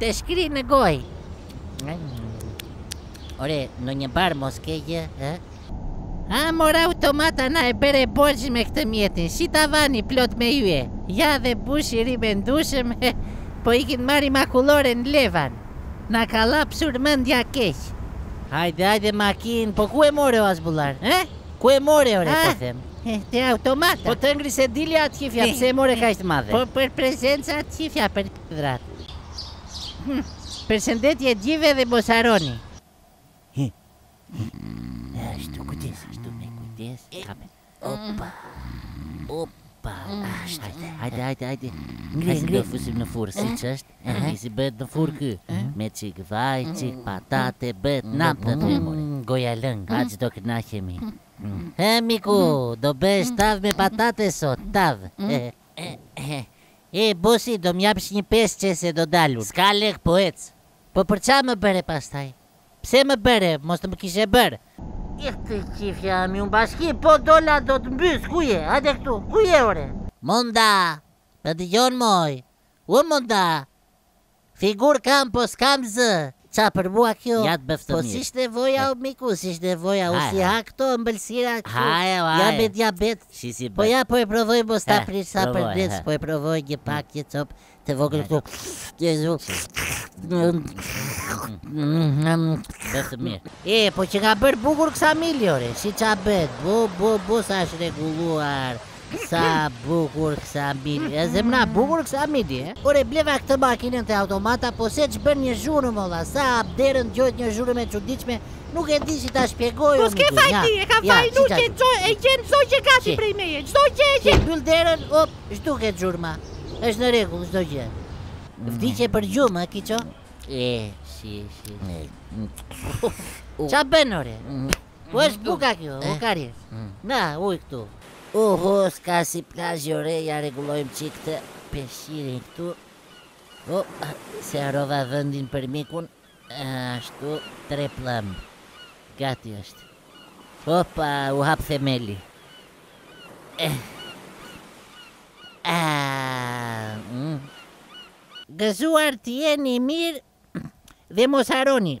Te shkri në goj. Ore, në një bar mos ke gjë, ë? A mor automata na e bere borxhi me këtë mjetin, shi tavani plot me yje, ja dhe bush i rimendushëm, he, po ikin marri makullore në Levan, na ka lapsur mëndja keq. Hajde hajde makinë, po ku e more o Asbullar, he? Ku e more ore po them. Ah te automata. Po të ngri se di ta qifsha pse e more kaq të madhe. Po për prezenca ta qifsha për dhrat. Përshëndetje gjithve dhe mos harroni. Ashtu kujdes ashtu me kujdes kape opa opa ashtu hajde hajde hajde ngri ngri do fusim në furrë siç është. Mishi bëhet në furrë ky, me çik vaj, çik patate, bëhet nap në furrë more. Goja lëng, aq do kënaqemi. He miku, do bëhesh tavë me patate sot, tavë. E bosi, do më japësh një pesëqindshe se do dalun. S'ka lek po ec. Po për ça më bëre pastaj? Pse më bëre, mos të më kishe bërë. Ik ta qifsha ëmi unë bashki po dola do të mbys ku je hajde këtu ku je ore. Monda, të dëgjon moj. O Monda! Figurë kam po s'kam zë! Ç'a, për mua kjo? Ja të bëftë mirë. Po s'ishte nevoja o miku, s'ishte nevoja, unë s'i ha këto ëmbëlsira kështu, jam me diabet, po ja po e provoj mos ta prish sa për adet, po e provoj një pak një copë të vogël këtu. Bëftë mirë. E, po qenka bërë bukur Ksamili ore, si qenka bërë, bo, bo, bo, sa është rregulluar. Sa bukur Ksamili, e zemra bukur Ksamili, e? Ore bleva këtë makinën te automata, po seç bën një zhurmë valla, sa hap derën dëgjohet një zhurmë e çuditshme, nuk e di si ta shpjegoj unë. Po s'ke faj ti, e ka faj Lulke, e gjen çdo gjë gati prej meje, çdo gjë e gjen. Mbyll derën, op, zhduket zhurma. Është në rregull çdo gjë. Vdiqe për gjumë, ë Kiço? E, shi, shi. Ça bën ore? Po është buka kjo, o karjes. Na, uj këtu. Oho, s'ka si plazhi ore, ja rregullojmë çik këtë peshirin këtu. O, se harrova vendin për mikun. Ashtu, tre pllëmbë. Gati është. Opa, u hap themeli. Eh. Ah. Mm. Gëzuar të jeni mirë dhe mos harroni.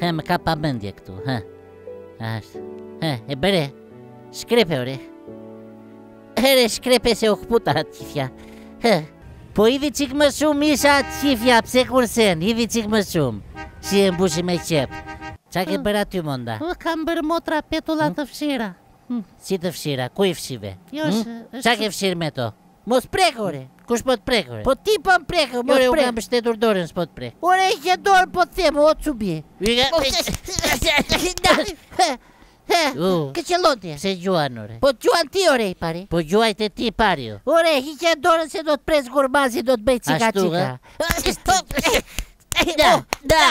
He më ka pa mëndje këtu, he. As. He, e bëre. Shkrepe ore. Ere shkrepe se u kputa atë qifja. He. Po i hidh një çik më shumë, ishalla atë qifja, pse kursen, i hidh një çik më shumë. Si e mbushi me qepë. Ça ke bërë aty Monda? Po kam bërë motra petulla të fshira. Si të fshira, ku i fshive? Jo, është... Ça ke fshirë me to? Mos prek ore, kush po të prek ore. Po ti po më prek, mos prek. Ore unë kam mbështetur dorën s'po të prek. Ore hiqe dorën po të them, o cubi. Hiqe. Kë qëllon ti? Pse gjuan ore? Po gjuan ti ore i pari. Po gjuajte ti pari. Ore hiqe dorën se do të pres gurmazin do të bëj cika cika. Da, da.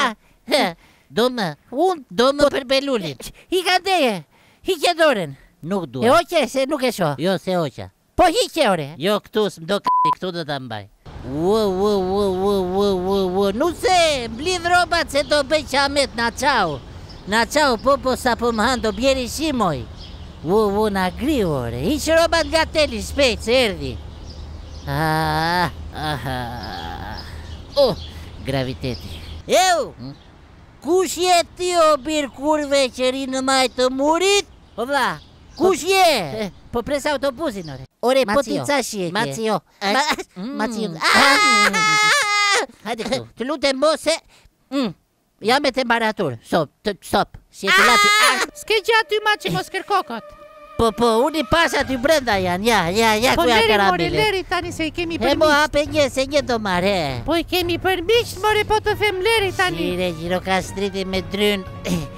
Do më. Un do më për belulit. Ika deje. Hiqe dorën. Nuk dua. E hoqe se nuk e shoh. Jo s'e hoqa. Po hiqe ore. Jo këtu s'mdo k***i këtu do ta mbaj. Uuuuuuuuuuuuuu Nuse mblidh rrobat se do bëj kijamet na çau Na çau po po s'po mban do bjerë shi moj Uuuu na griu ore hiq rrobat nga teli shpejt se erdhi Aah aah uh graviteti. Eu! Kush je ti o bir kurve që rri në majë të murit? O vlla, kush je? Po pres autobuzin ore. Ore po ti ça shije ke? Macio. Macio. Hajde këtu. Të lutem mos se jam me temperaturë. Stop, stop. Si e të lati. S'ke gjë aty Maçi mos kërko kot. Po po, unë i pashë aty brenda janë, ja, ja, ja ku janë karamelet. Po leri, mori, leri tani se i kemi për miqtë. E mo hape një, se një do marr, e. Po i kemi për miqtë, mori po të them leri tani. Shire, gjirokastriti me dryn.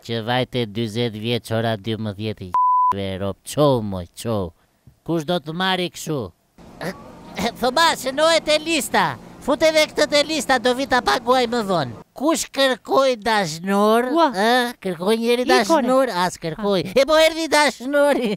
Që vajte njëzet vjeç ora dymbëdhjetë i qive robt çou moj çou kush do të marri kshu. Thoma shënoje te lista. Fute dhe këtë te lista do vij ta paguaj më vonë. Kush kërkoi dashnor? Hë? Kërkoi njeri dashnor? As kërkoi. E po erdhi dashnori.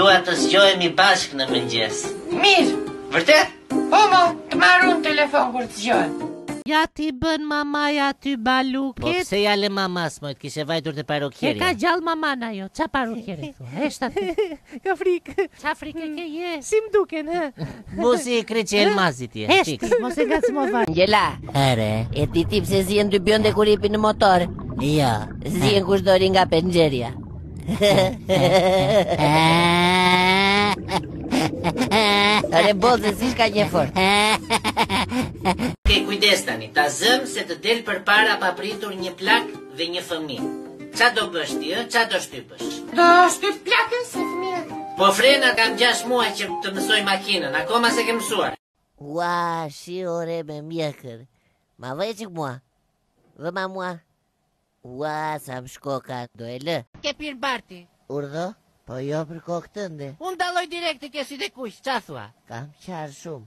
Dua të zgjohemi bashkë në mëngjes. Mirë. Vërtet? Po, mo, të marr unë telefon kur të zgjohem. Ja t'i bën mamaja ty baluket. Po pse ia le mamasë moj, të kishe vajtur te parukieri. E ka gjallë maman ajo, ça parukieri thua? Eshta ti. Ka frikë. Ça frikë ke je? Si më duken, hë? Busi i kriqë e elmazit je Eshtë, mos e ngacmo vajtë Gjela Ere E di ti pse zihen dy bjonde kur hipin në motor Ja Zihen kush do rri nga penxherja Ere boze si s'ka një e fortë Ki kujdes tani, ta zëm se të del përpara papritur një plak dhe një fëmijë. Ça do bësh ti, ë? Ça do shtypësh? Do shtyp plakën se fëmijët. Po frena kam 6 muaj që të mësoj makinën, akoma s'e ke mësuar. Ua, shi ore me mjekër. Ma vë një çik mua. Vëma mua. Ua, sa më shkoka, do e lë. Ke pirë bar ti? Urdhro? Po jo për kokë tënde. Unë dalloj direkt, i ke sytë e kuq. Ça thua? Kam qarë shumë.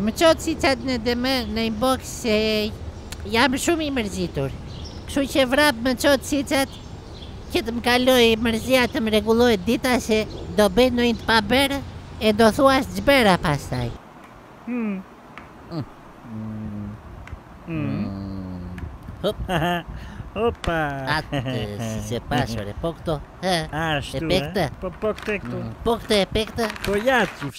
Më ço cicat në DM në inbox se jam shumë i mërzitur. Kështu që vrap më ço cicat që të më kalojë mërzia të më rregullohet dita se do bëj ndonjë të pabërë e do thua ç'bëra pastaj.